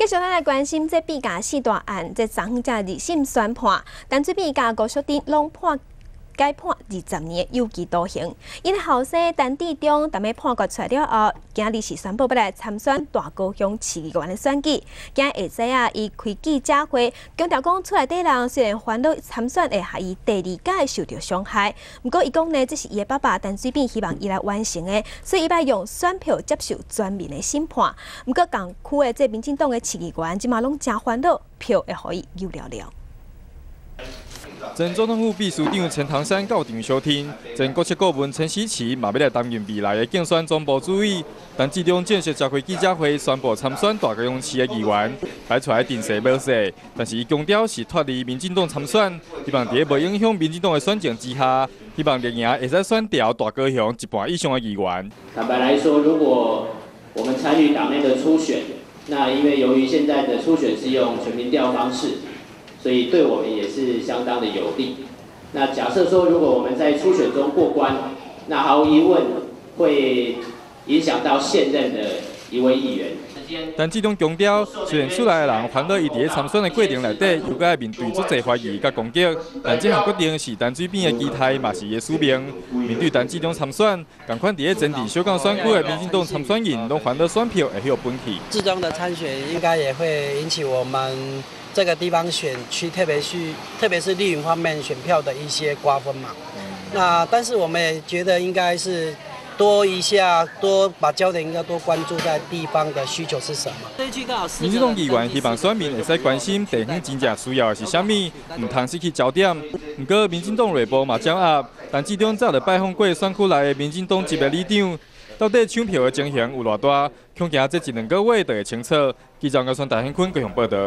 继续咱来关心这比价四大案，这昨在二审宣判，但这比价高小丁拢判。该判二十年有期徒刑。因后生陈志忠，但要判决出来了后，今日是宣布要来参选大高雄市议员的选举。今日下仔啊，伊开记者会，强调讲厝内底人虽然烦恼参选会害伊第二届受到伤害，不过伊讲呢，这是伊的爸爸陈水扁希望伊来完成的，所以伊要用选票接受全面的审判。不过港区的这民进党的市议员，即马拢真烦恼，票会可以有了了。前总统府秘书长陈唐山到场收听，前国策顾问陈时奇嘛要来担任未来的竞选总部主委。但志中正式召开记者会，宣布参选大高雄市的议员，摆出来定势无势。但是伊强调是脱离民进党参选，希望在不影响民进党的选情之下，希望连赢会使选调大高雄一半以上的议员。坦白来说，如果我们参与党内的初选，那因为由于现在的初选是用全民调方式。所以对我们也是相当的有利。那假设说，如果我们在初选中过关，那毫无疑问会影响到现任的一位议员。但这种强调，虽然出来的人反对伊伫参选的过程内底，又该面对足侪怀疑甲攻击，但这项决定是陈水扁的期待，嘛是伊的使命。面对陈志忠参选，同款伫咧整治小港选区的民进党参选人，拢反对选票会有分歧。志忠的参选应该也会引起我们。这个地方选区，特别是特别是绿营方面选票的一些瓜分嘛。那但是我们也觉得应该是多一下，多把焦点应该多关注在地方的需求是什么。民进党议员希望选民会使关心地方真正需要的是啥物，唔通失去焦点。不过民进党内部嘛掌握，但其中早就拜访过选区内的民进党级别里长，到底抢票的情形有偌大，恐惊这一两个月就会清楚。记者高川大兴坤各项报道。